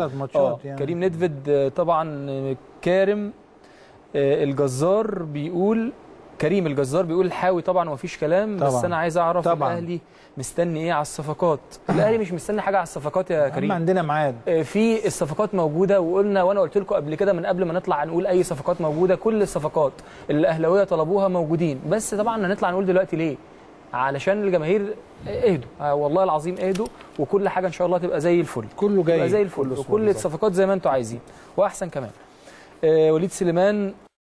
ثلاث آه ماتشات يعني. كريم ندفد آه، طبعا آه، كارم آه، الجزار بيقول كريم الجزار بيقول الحاوي طبعا ومفيش كلام بس طبعاً. أنا عايز أعرف طبعاً. الأهلي مستني إيه على الصفقات؟ الأهلي مش مستني حاجة على الصفقات يا إحنا كريم؟ عندنا ميعاد. آه، في الصفقات موجودة وقلنا وأنا قلت لكم قبل كده من قبل ما نطلع نقول أي صفقات موجودة كل الصفقات اللي الأهلاوية طلبوها موجودين. بس طبعا هنطلع نقول دلوقتي ليه؟ علشان الجماهير آه، اهدوا. آه، والله العظيم اهدوا. وكل حاجة إن شاء الله تبقى زي الفل. كله جاي. تبقى زي الفل. وكل. الصفقات زي ما أنتم عايزين. وأحسن كمان. آه، وليد سليمان